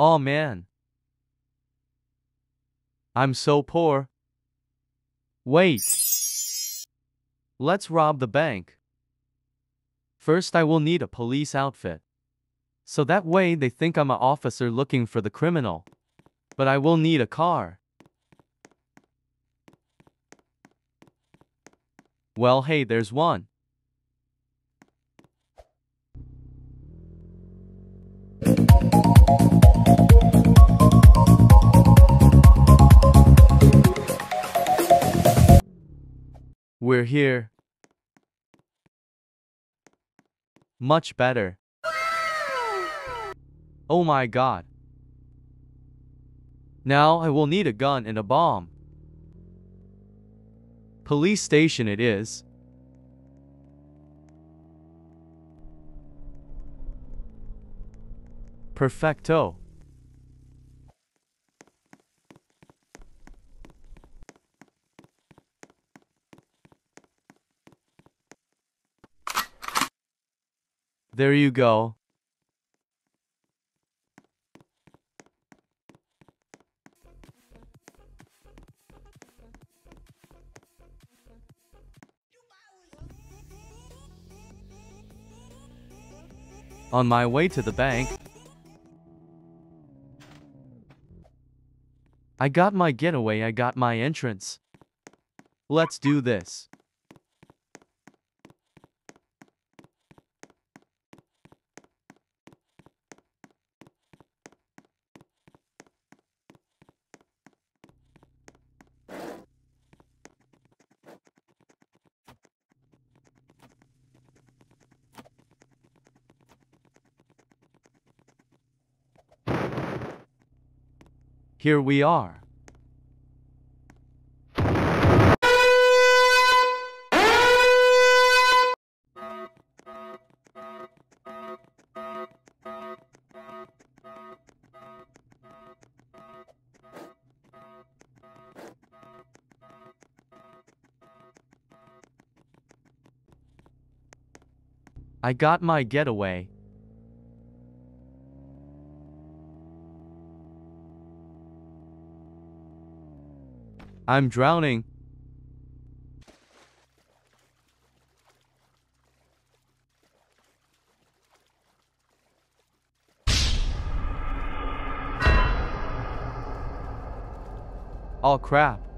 Aw man. I'm so poor. Wait. Let's rob the bank. First, I will need a police outfit. So that way they think I'm an officer looking for the criminal. But I will need a car. Well, hey, there's one. We're here. Much better. Oh my god. Now I will need a gun and a bomb. Police station it is. Perfecto. There you go. On my way to the bank, I got my getaway, I got my entrance. Let's do this. Here we are. I got my getaway. I'm drowning. Oh crap.